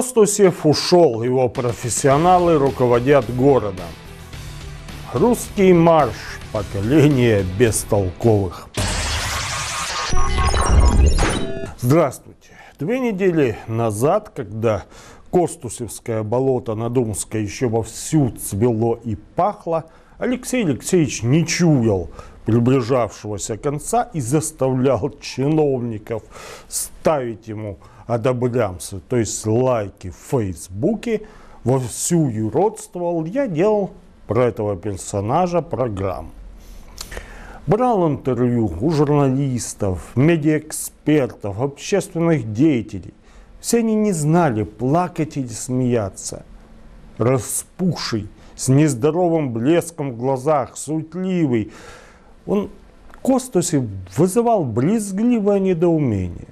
Костусев ушел, его профессионалы руководят городом. Русский марш, поколение бестолковых. Здравствуйте. Две недели назад, когда Костусевское болото на Думской еще вовсю цвело и пахло, Алексей Алексеевич не чуял приближавшегося конца и заставлял чиновников ставить ему одобрямсы, то есть лайки в Фейсбуке, вовсю юродствовал, я делал про этого персонажа программу. Брал интервью у журналистов, медиаэкспертов, общественных деятелей. Все они не знали, плакать или смеяться. Распухший, с нездоровым блеском в глазах, суетливый. Он Костусев вызывал брезгливое недоумение.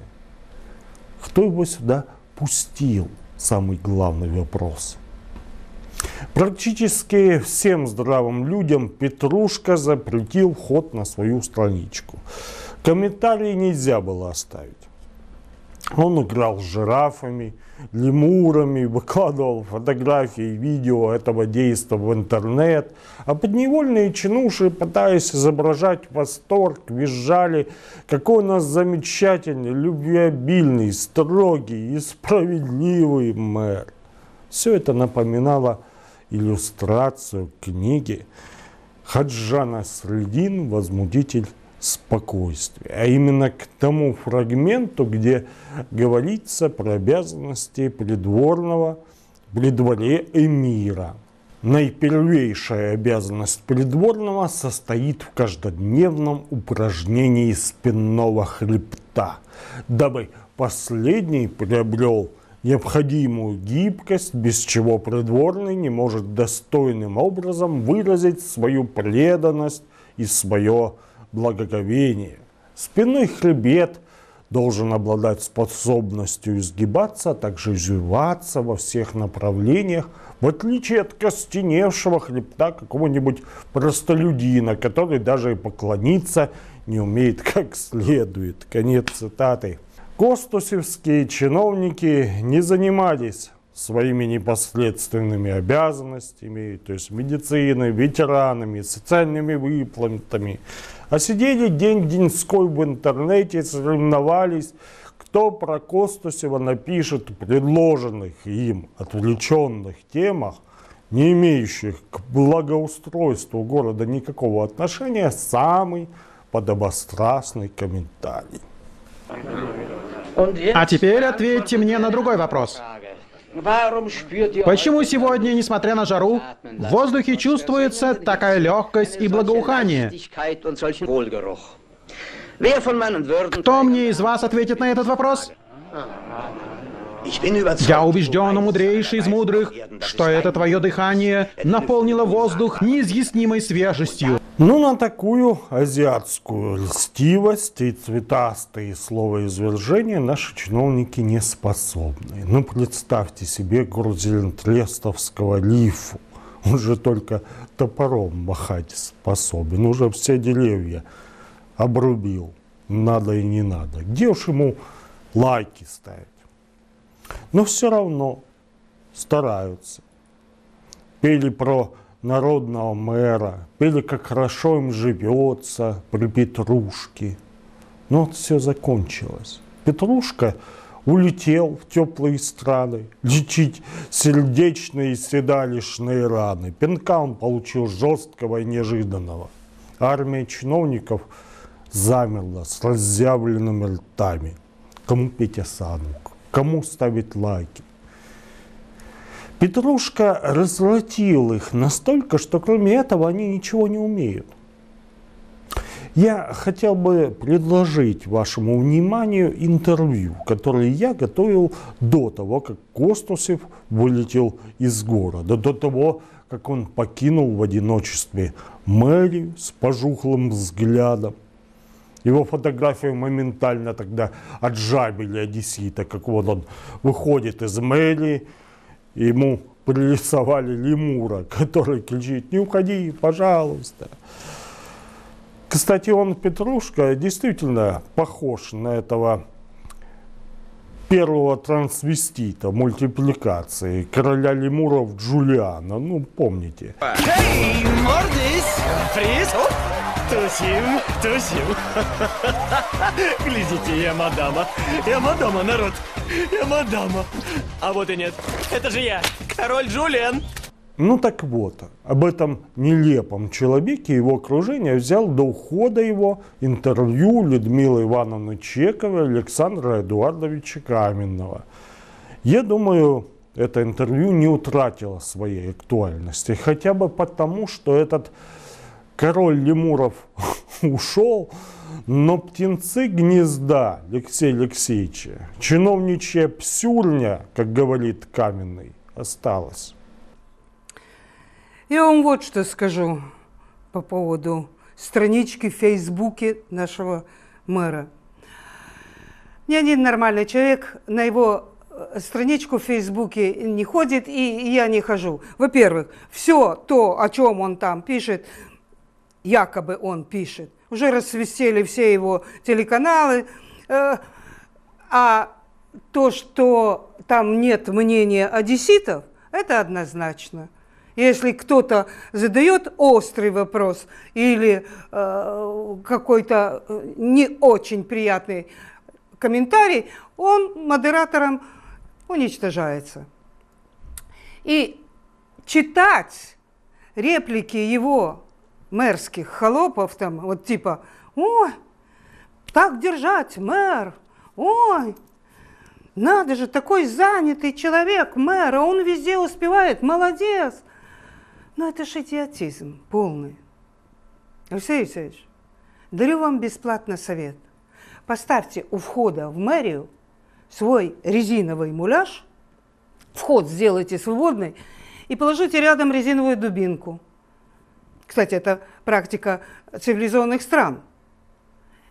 Кто его сюда пустил? Самый главный вопрос. Практически всем здравым людям Петрушка запретил ход на свою страничку. Комментарии нельзя было оставить. Он играл с жирафами, лемурами, выкладывал фотографии и видео этого действия в интернет, а подневольные чинуши, пытаясь изображать восторг, визжали, какой у нас замечательный, любвеобильный, строгий и справедливый мэр. Все это напоминало иллюстрацию книги Хаджана Средин «Возмутитель спокойствия, а именно к тому фрагменту, где говорится про обязанности придворного при дворе эмира. Наипервейшая обязанность придворного состоит в каждодневном упражнении спинного хребта, дабы последний приобрел необходимую гибкость, без чего придворный не может достойным образом выразить свою преданность и свое благоговение. Спинной хребет должен обладать способностью изгибаться, а также извиваться во всех направлениях, в отличие от костеневшего хребта какого-нибудь простолюдина, который даже и поклониться не умеет как следует. Конец цитаты. Костусевские чиновники не занимались своими непосредственными обязанностями, то есть медициной, ветеранами, социальными выплатами, а сидели день-деньской в интернете, соревновались, кто про Костусева напишет предложенных им отвлеченных темах, не имеющих к благоустройству города никакого отношения, самый подобострастный комментарий. А теперь ответьте мне на другой вопрос. Почему сегодня, несмотря на жару, в воздухе чувствуется такая легкость и благоухание? Кто мне из вас ответит на этот вопрос? Я убежден, мудрейший из мудрых, что это твое дыхание наполнило воздух неизъяснимой свежестью. Ну, на такую азиатскую льстивость и цветастые словоизвержения наши чиновники не способны. Ну, представьте себе грузинтрестовского лифу. Он же только топором махать способен. Уже все деревья обрубил. Надо и не надо. Где уж ему лайки ставить? Но все равно стараются. Пели про народного мэра, пели, как хорошо им живется при Петрушке. Но вот все закончилось. Петрушка улетел в теплые страны лечить сердечные и седалищные раны. Пинка он получил жесткого и неожиданного. Армия чиновников замерла с разъявленными ртами. Кому петь осану, кому ставить лайки. Петрушка развратил их настолько, что кроме этого они ничего не умеют. Я хотел бы предложить вашему вниманию интервью, которое я готовил до того, как Костусев вылетел из города, до того, как он покинул в одиночестве мэрию с пожухлым взглядом. Его фотографию моментально тогда отжабили одессита, как вот он выходит из мэрии, ему пририсовали лемура, который кричит, не уходи, пожалуйста. Кстати, он, Петрушка, действительно похож на этого первого трансвестита мультипликации короля лемуров Джулиана. Ну, помните. Оп! Тусим, тусим. Глядите, я мадама. Я мадама, народ. Я мадама. А вот и нет. Это же я, король Джулиан. Ну так вот, об этом нелепом человеке его окружение взял до ухода его интервью Людмилы Ивановны Чековой Александра Эдуардовича Каменного. Я думаю, это интервью не утратило своей актуальности, хотя бы потому, что этот король лемуров ушел, но птенцы гнезда Алексея Алексеевича, чиновничья псюрня, как говорит Каменный, осталась. Я вам вот что скажу по поводу странички в Фейсбуке нашего мэра. Ни один нормальный человек на его э, страничку в Фейсбуке не ходит, и я не хожу. Во-первых, все то, о чем он там пишет, якобы он пишет, уже расцвестели все его телеканалы, э, а то, что там нет мнения одесситов, это однозначно – если кто-то задает острый вопрос или э, какой-то э, не очень приятный комментарий, он модератором уничтожается. И читать реплики его мэрских холопов, там, вот типа, ой, так держать, мэр, ой, надо же, такой занятый человек, мэр, а он везде успевает, молодец. Ну, это же идиотизм полный. Алексей Алексеевич, дарю вам бесплатно совет. Поставьте у входа в мэрию свой резиновый муляж, вход сделайте свободный, и положите рядом резиновую дубинку. Кстати, это практика цивилизованных стран.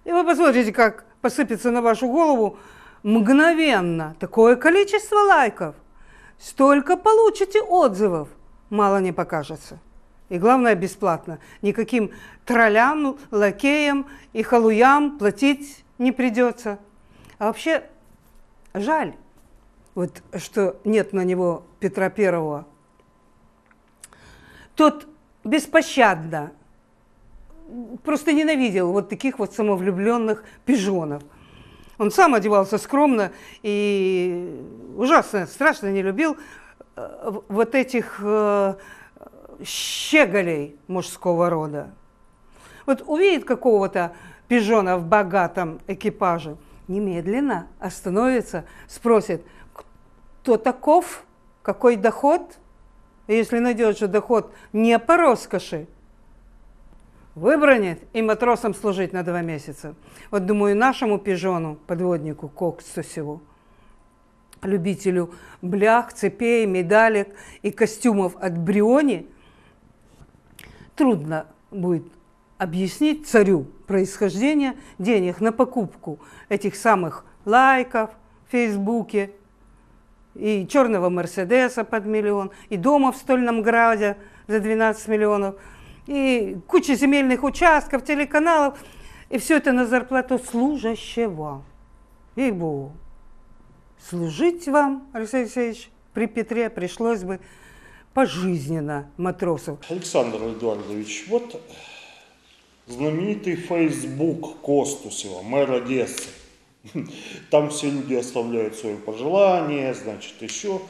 И вы посмотрите, как посыпется на вашу голову мгновенно такое количество лайков. Столько получите отзывов мало не покажется. И главное, бесплатно. Никаким троллям, лакеям и халуям платить не придется. А вообще, жаль, вот, что нет на него Петра Первого. Тот беспощадно просто ненавидел вот таких вот самовлюбленных пижонов. Он сам одевался скромно и ужасно, страшно не любил Э, вот этих э, щеголей мужского рода. Вот увидит какого-то пижона в богатом экипаже, немедленно остановится, спросит, кто таков, какой доход, если найдет, что доход не по роскоши, выбранит и матросом служить на два месяца. Вот думаю, нашему пижону, подводнику Коксу всего – любителю блях, цепей, медалек и костюмов от Бриони, трудно будет объяснить царю происхождение денег на покупку этих самых лайков в Фейсбуке, и черного Мерседеса под миллион, и дома в Стольном Граде за 12 миллионов, и куча земельных участков, телеканалов, и все это на зарплату служащего. Ей-богу служить вам, Алексей Алексеевич, при Петре пришлось бы пожизненно матросов. Александр Эдуардович, вот знаменитый Facebook Костусева, мэр Одессы. Там все люди оставляют свои пожелания, значит, еще.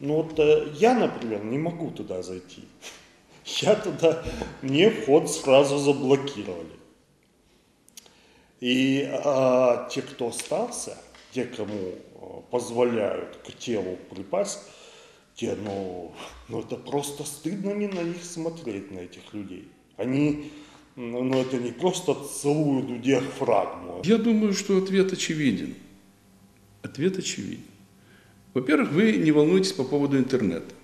Но вот э, я, например, не могу туда зайти. Я туда, мне вход сразу заблокировали. И а, те, кто остался, те, кому позволяют к телу припасть, те, ну, ну это просто стыдно не на них смотреть, на этих людей. Они, ну, ну это не просто целуют в диафрагму. Я думаю, что ответ очевиден. Ответ очевиден. Во-первых, вы не волнуетесь по поводу интернета.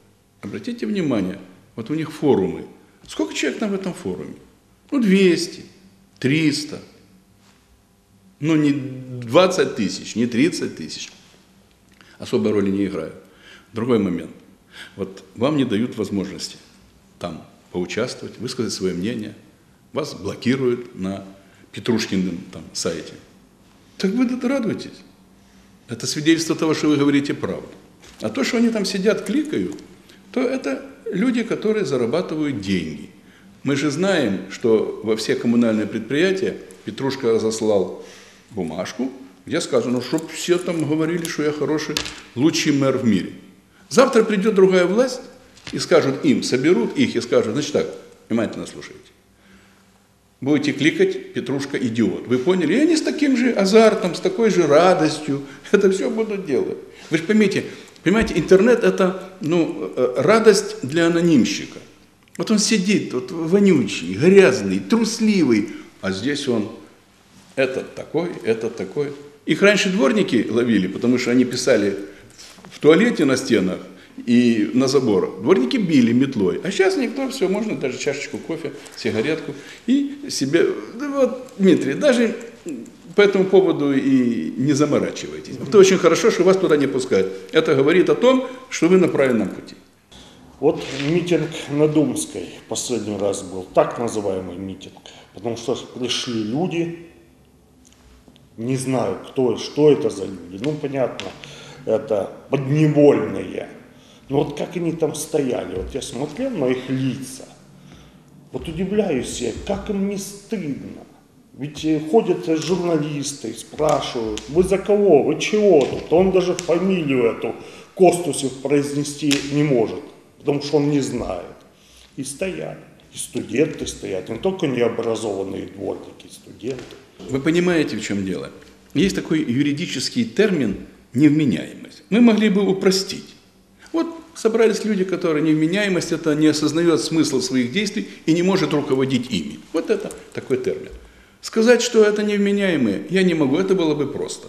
Обратите внимание, вот у них форумы. Сколько человек на этом форуме? Ну, 200, 300. Ну, не 20 тысяч, не 30 тысяч особой роли не играют. Другой момент. Вот вам не дают возможности там поучаствовать, высказать свое мнение. Вас блокируют на Петрушкином там, сайте. Так вы радуйтесь. Это свидетельство того, что вы говорите правду. А то, что они там сидят, кликают, то это люди, которые зарабатывают деньги. Мы же знаем, что во все коммунальные предприятия Петрушка разослал бумажку, где сказано, чтобы все там говорили, что я хороший, лучший мэр в мире. Завтра придет другая власть и скажут им, соберут их и скажут, значит так, внимательно слушайте. Будете кликать, Петрушка идиот. Вы поняли? И они с таким же азартом, с такой же радостью это все будут делать. Вы же поймите, понимаете, интернет это ну, э, радость для анонимщика. Вот он сидит, вот вонючий, грязный, трусливый, а здесь он этот такой, этот такой. Их раньше дворники ловили, потому что они писали в туалете на стенах и на заборах. Дворники били метлой. А сейчас никто, все, можно даже чашечку кофе, сигаретку и себе... Да вот, Дмитрий, даже по этому поводу и не заморачивайтесь. Это очень хорошо, что вас туда не пускают. Это говорит о том, что вы на правильном пути. Вот митинг на Думской последний раз был, так называемый митинг, потому что пришли люди, не знаю, кто и что это за люди, ну понятно, это подневольные. Но вот как они там стояли, вот я смотрел на их лица, вот удивляюсь я, как им не стыдно. Ведь э, ходят журналисты, спрашивают, вы за кого, вы чего тут? Он даже фамилию эту Костусев произнести не может потому что он не знает. И стоят. И студенты стоят, не только необразованные дворники, студенты. Вы понимаете, в чем дело? Есть такой юридический термин невменяемость. Мы могли бы упростить. Вот собрались люди, которые невменяемость, это не осознает смысл своих действий и не может руководить ими. Вот это такой термин. Сказать, что это невменяемые, я не могу, это было бы просто.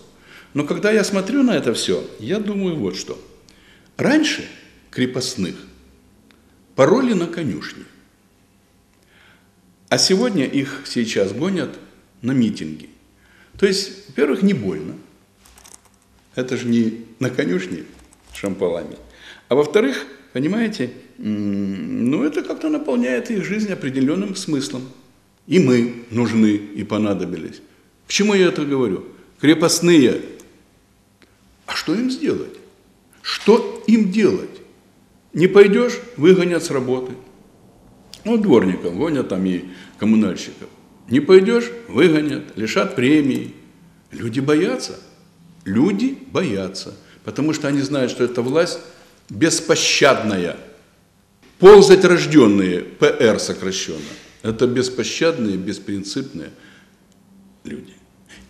Но когда я смотрю на это все, я думаю вот что. Раньше крепостных – пароли на конюшне. А сегодня их сейчас гонят на митинги. То есть, во-первых, не больно. Это же не на конюшне шампалами. А во-вторых, понимаете, ну это как-то наполняет их жизнь определенным смыслом. И мы нужны и понадобились. Почему я это говорю? Крепостные. А что им сделать? Что им делать? Не пойдешь, выгонят с работы. Ну, дворников гонят там и коммунальщиков. Не пойдешь, выгонят, лишат премии. Люди боятся. Люди боятся. Потому что они знают, что эта власть беспощадная. Ползать рожденные, ПР сокращенно, это беспощадные, беспринципные люди.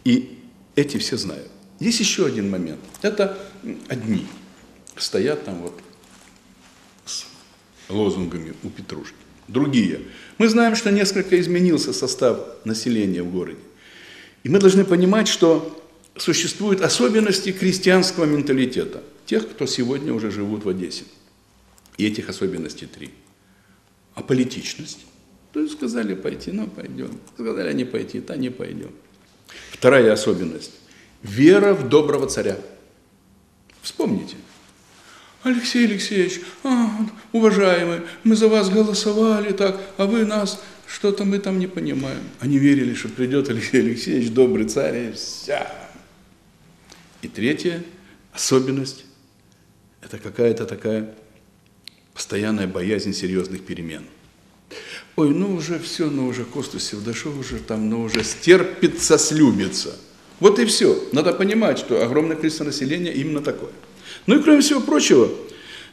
И эти все знают. Есть еще один момент. Это одни стоят там вот лозунгами у Петрушки. Другие. Мы знаем, что несколько изменился состав населения в городе. И мы должны понимать, что существуют особенности крестьянского менталитета, тех, кто сегодня уже живут в Одессе. И этих особенностей три. А политичность? То есть сказали пойти, ну пойдем. Сказали не пойти, то не пойдем. Вторая особенность. Вера в доброго царя. Вспомните, Алексей Алексеевич, а, уважаемый, мы за вас голосовали так, а вы нас, что-то мы там не понимаем. Они верили, что придет Алексей Алексеевич, добрый царь, и вся. И третья особенность – это какая-то такая постоянная боязнь серьезных перемен. Ой, ну уже все, ну уже да что уже там, ну уже стерпится, слюбится. Вот и все. Надо понимать, что огромное количество населения именно такое. Ну и кроме всего прочего,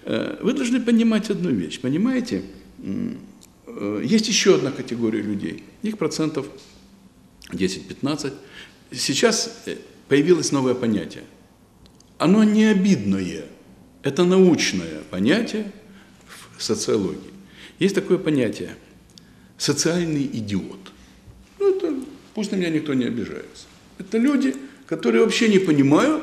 э, вы должны понимать одну вещь. Понимаете, э, есть еще одна категория людей. Их процентов 10-15. Сейчас э, появилось новое понятие. Оно не обидное. Это научное понятие в социологии. Есть такое понятие – социальный идиот. Ну, это, пусть на меня никто не обижается. Это люди, которые вообще не понимают,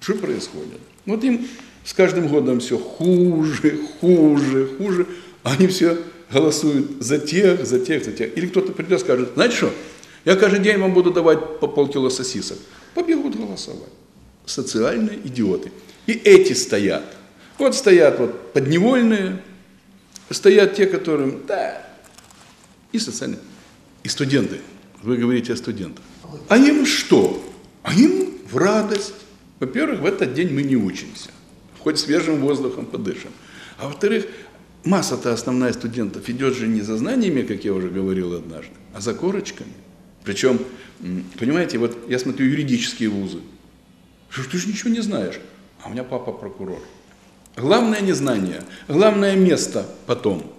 что происходит. Вот им с каждым годом все хуже, хуже, хуже. Они все голосуют за тех, за тех, за тех. Или кто-то придет и скажет, знаете что, я каждый день вам буду давать по полкило сосисок. Побегут голосовать. Социальные идиоты. И эти стоят. Вот стоят вот подневольные, стоят те, которым, да, и социальные, и студенты. Вы говорите о студентах. А им что? А им в радость Во-первых, в этот день мы не учимся. Хоть свежим воздухом подышим. А во-вторых, масса-то основная студентов идет же не за знаниями, как я уже говорил однажды, а за корочками. Причем, понимаете, вот я смотрю юридические вузы. Ты же ничего не знаешь. А у меня папа прокурор. Главное не знание, главное место потом.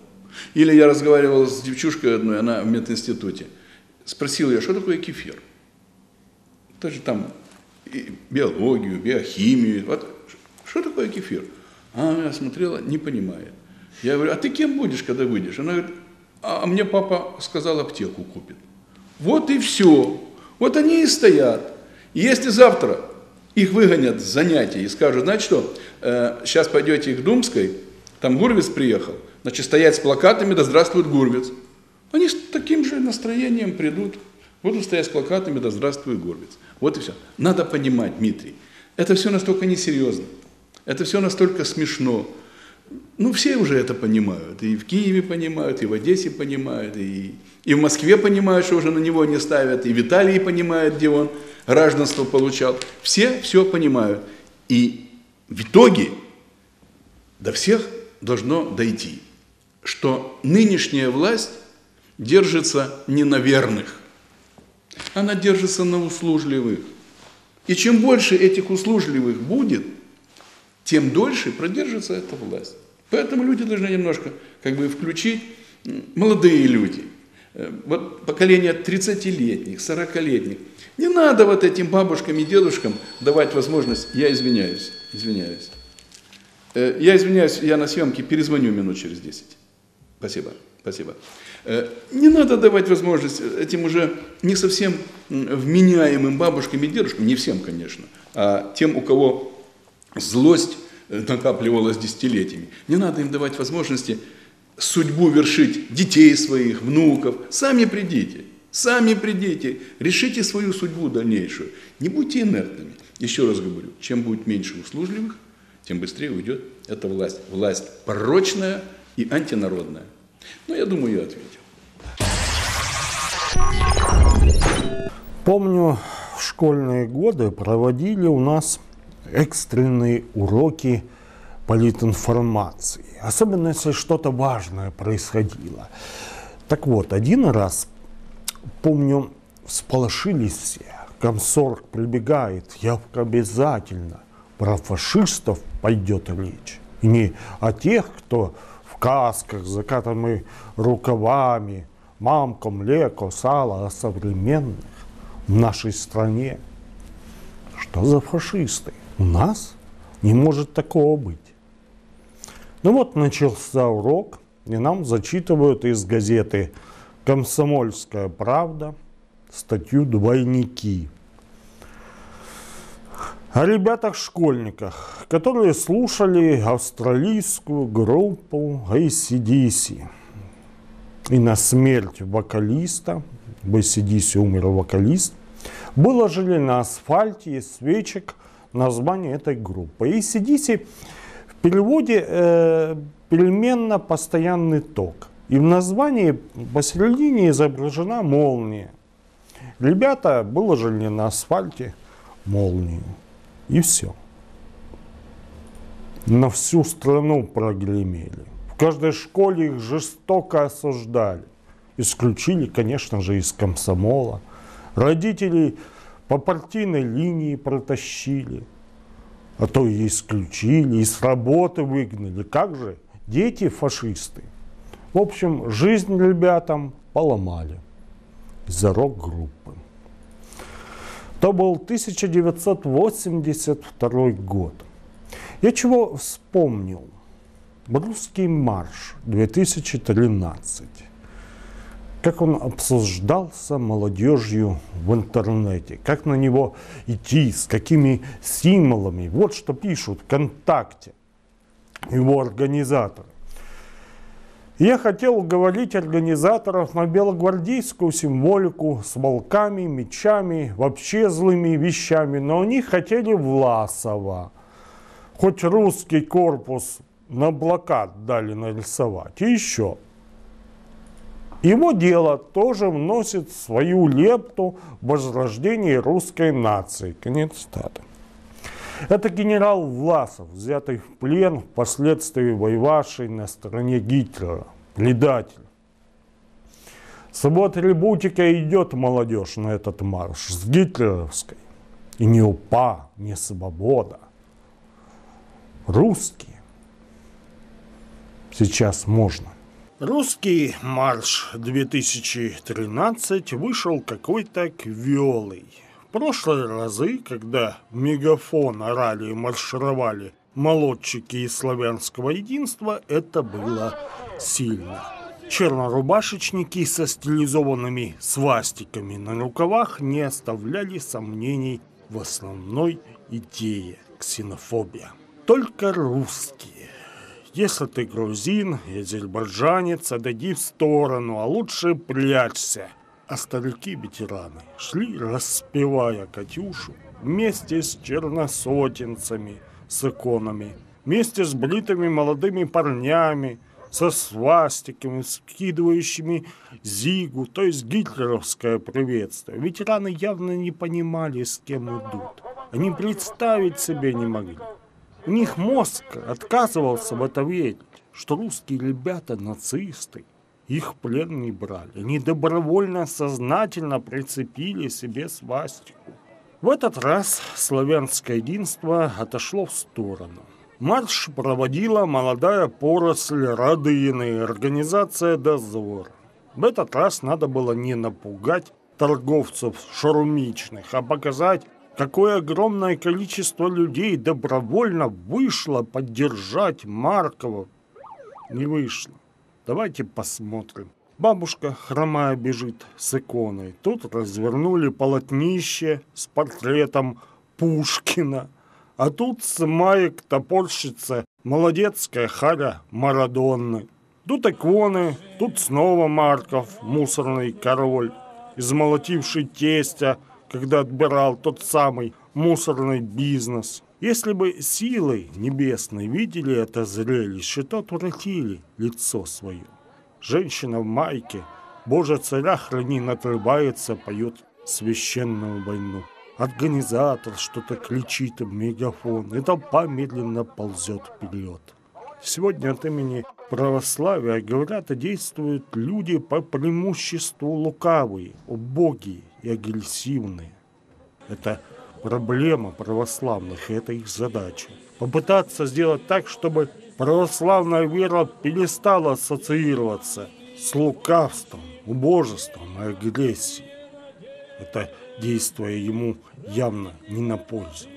Или я разговаривал с девчушкой одной, она в мединституте. Спросил я, что такое кефир? Тоже там биологию, биохимию. Вот, что такое кефир? Она меня смотрела, не понимает. Я говорю, а ты кем будешь, когда выйдешь? Она говорит, а мне папа сказал, аптеку купит. Вот и все. Вот они и стоят. И если завтра их выгонят с занятий и скажут, знаете что, э, сейчас пойдете к Думской, там Гурвиц приехал, значит, стоять с плакатами «Да здравствует Гурвиц». Они с таким же настроением придут, будут стоять с плакатами «Да здравствует Гурвиц». Вот и все. Надо понимать, Дмитрий, это все настолько несерьезно, это все настолько смешно. Ну, все уже это понимают. И в Киеве понимают, и в Одессе понимают, и, и в Москве понимают, что уже на него не ставят, и в Италии понимают, где он гражданство получал. Все все понимают. И в итоге до всех должно дойти, что нынешняя власть держится не на верных, она держится на услужливых. И чем больше этих услужливых будет, тем дольше продержится эта власть. Поэтому люди должны немножко как бы включить, молодые люди, э, вот поколение 30-летних, 40-летних. Не надо вот этим бабушкам и дедушкам давать возможность, я извиняюсь, извиняюсь. Э, я извиняюсь, я на съемке перезвоню минут через 10. Спасибо, спасибо. Э, не надо давать возможность этим уже не совсем вменяемым бабушкам и дедушкам, не всем, конечно, а тем, у кого злость э, накапливалась десятилетиями. Не надо им давать возможности судьбу вершить детей своих, внуков. Сами придите, сами придите, решите свою судьбу дальнейшую. Не будьте инертными. Еще раз говорю, чем будет меньше услужливых, тем быстрее уйдет эта власть. Власть порочная и антинародная. Ну, я думаю, я ответил. Помню, школьные годы проводили у нас экстренные уроки политинформации. Особенно, если что-то важное происходило. Так вот, один раз, помню, всполошились все. Комсорг прибегает, явка обязательно. Про фашистов пойдет речь. И не о тех, кто в касках, закатанными рукавами, мамка, млеко, сало, а современных в нашей стране. Что за фашисты? У нас не может такого быть. Ну вот начался урок, и нам зачитывают из газеты «Комсомольская правда» статью «Двойники». О ребятах-школьниках, которые слушали австралийскую группу ACDC. И на смерть вокалиста, в ACDC умер вокалист, выложили на асфальте из свечек название этой группы. И CDC в переводе э, переменно постоянный ток. И в названии посередине изображена молния. Ребята выложили на асфальте молнию. И все. На всю страну прогремели. В каждой школе их жестоко осуждали. Исключили, конечно же, из комсомола. Родителей по партийной линии протащили, а то и исключили, и с работы выгнали. Как же? Дети фашисты. В общем, жизнь ребятам поломали из-за рок-группы. То был 1982 год. Я чего вспомнил? Русский марш 2013 как он обсуждался молодежью в интернете, как на него идти, с какими символами. Вот что пишут ВКонтакте его организаторы. Я хотел говорить организаторов на белогвардейскую символику с волками, мечами, вообще злыми вещами, но они хотели Власова. Хоть русский корпус на блокад дали нарисовать. И еще – его дело тоже вносит свою лепту в возрождение русской нации. Конец цитаты. Это генерал Власов, взятый в плен, впоследствии воевавший на стороне Гитлера. Предатель. С его атрибутикой идет молодежь на этот марш с гитлеровской. И не УПА, не свобода. Русские. Сейчас можно. Русский марш 2013 вышел какой-то квелый. В прошлые разы, когда в мегафон орали и маршировали молодчики из славянского единства, это было сильно. Чернорубашечники со стилизованными свастиками на рукавах не оставляли сомнений в основной идее ксенофобия. Только русские. Если ты грузин и азербайджанец, отойди в сторону, а лучше прячься – а старики-ветераны шли, распевая «Катюшу», вместе с черносотенцами, с иконами, вместе с бритыми молодыми парнями, со свастиками, скидывающими зигу, то есть гитлеровское приветствие. Ветераны явно не понимали, с кем идут. Они представить себе не могли. У них мозг отказывался в это верить, что русские ребята нацисты, их плен не брали. Они добровольно, сознательно прицепили себе свастику. В этот раз славянское единство отошло в сторону. Марш проводила молодая поросль Радыины, организация «Дозор». В этот раз надо было не напугать торговцев шарумичных, а показать, какое огромное количество людей добровольно вышло поддержать Маркова. Не вышло. Давайте посмотрим. Бабушка хромая бежит с иконой. Тут развернули полотнище с портретом Пушкина. А тут с маек топорщица молодецкая харя Марадонны. Тут иконы, тут снова Марков, мусорный король, измолотивший тестя, когда отбирал тот самый мусорный бизнес. Если бы силой небесной видели это зрелище, то отвратили лицо свое. Женщина в майке, Боже царя храни, натрыбается, поет священную войну. Организатор что-то кричит в мегафон, и толпа медленно ползет вперед. Сегодня от имени православия говорят и действуют люди по преимуществу лукавые, убогие и агрессивные. Это проблема православных, и это их задача. Попытаться сделать так, чтобы православная вера перестала ассоциироваться с лукавством, убожеством и агрессией. Это действие ему явно не на пользу.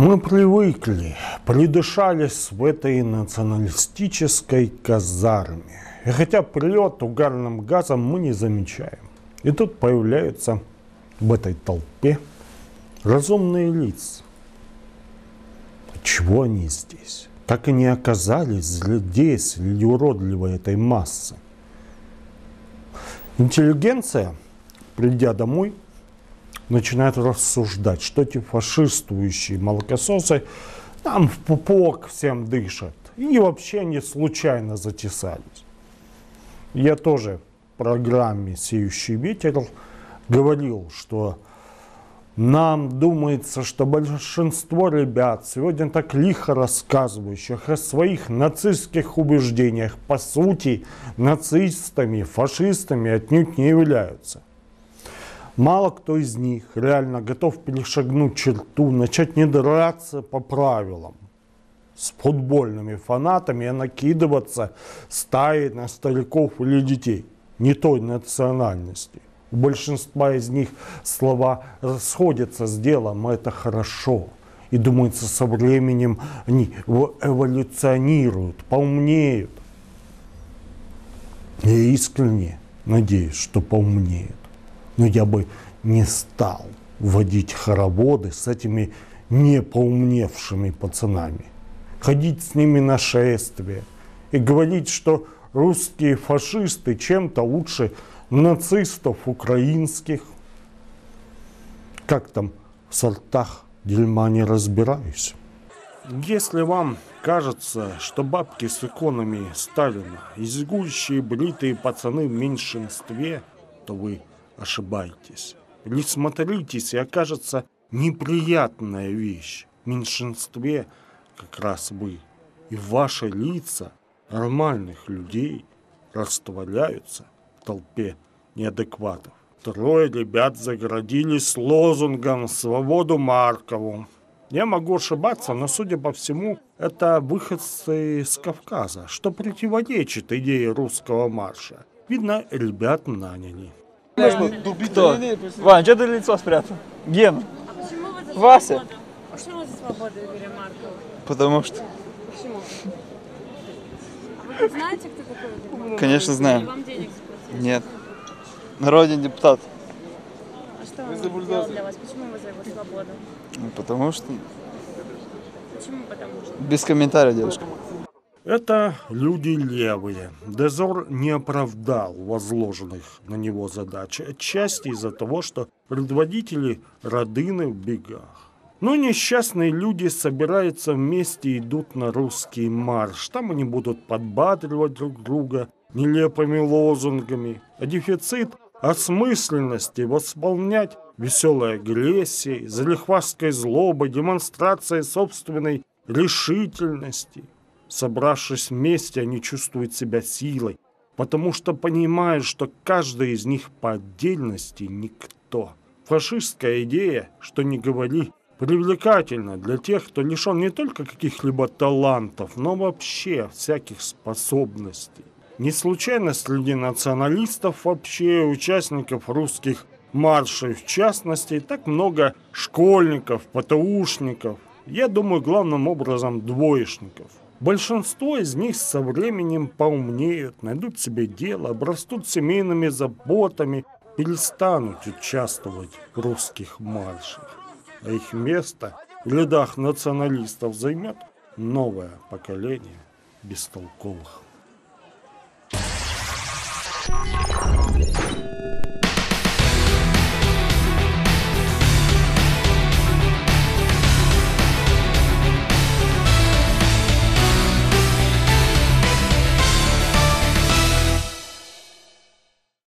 Мы привыкли, придышались в этой националистической казарме. И хотя прилет угарным газом мы не замечаем. И тут появляется в этой толпе разумные лица. Чего они здесь? Как они оказались здесь, среди уродливой этой массы? Интеллигенция, придя домой, начинает рассуждать, что эти фашистующие молокососы там в пупок всем дышат. И вообще не случайно затесались. Я тоже в программе «Сеющий ветер» говорил, что нам думается, что большинство ребят, сегодня так лихо рассказывающих о своих нацистских убеждениях, по сути, нацистами, фашистами отнюдь не являются. Мало кто из них реально готов перешагнуть черту, начать не драться по правилам с футбольными фанатами, а накидываться стаей на стариков или детей не той национальности. У большинства из них слова расходятся с делом, это хорошо. И думается, со временем они эволюционируют, поумнеют. Я искренне надеюсь, что поумнеют. Но я бы не стал вводить хороводы с этими не поумневшими пацанами. Ходить с ними на шествие и говорить, что русские фашисты чем-то лучше нацистов украинских. Как там в сортах дерьма не разбираюсь. Если вам кажется, что бабки с иконами Сталина и зигующие бритые пацаны в меньшинстве, то вы ошибаетесь. Присмотритесь, и окажется неприятная вещь. В меньшинстве как раз вы. И ваши лица нормальных людей растворяются в толпе неадекватов. Трое ребят загородились лозунгом «Свободу Маркову». Я могу ошибаться, но, судя по всему, это выходцы с Кавказа, что противоречит идее русского марша. Видно, ребят наняли. Кто? Вань, что ты лицо спрятал? Гена. Почему вы за Вася. свободу? Почему вы за свободу Игоря Маркова? Потому что, Почему? А вы знаете, кто такой Игорь Марков? конечно, знаем. вам денег заплатили? Нет. Народный депутат. А что он сделал для вас? Почему вы за его свободу? Ну, Потому что... Почему? Потому что. Без комментариев, девушка. Это люди левые. Дезор не оправдал возложенных на него задач, отчасти из-за того, что предводители родины в бегах. Но несчастные люди собираются вместе и идут на русский марш. Там они будут подбадривать друг друга нелепыми лозунгами. А дефицит осмысленности восполнять веселой агрессией, залихвастской злобой, демонстрацией собственной решительности. Собравшись вместе, они чувствуют себя силой, потому что понимают, что каждый из них по отдельности никто. Фашистская идея, что не говори, привлекательна для тех, кто лишен не только каких-либо талантов, но вообще всяких способностей. Не случайно среди националистов вообще, участников русских маршей в частности, так много школьников, ПТУшников, я думаю, главным образом двоечников. Большинство из них со временем поумнеют, найдут себе дело, обрастут семейными заботами, перестанут участвовать в русских маршах. А их место в рядах националистов займет новое поколение бестолковых.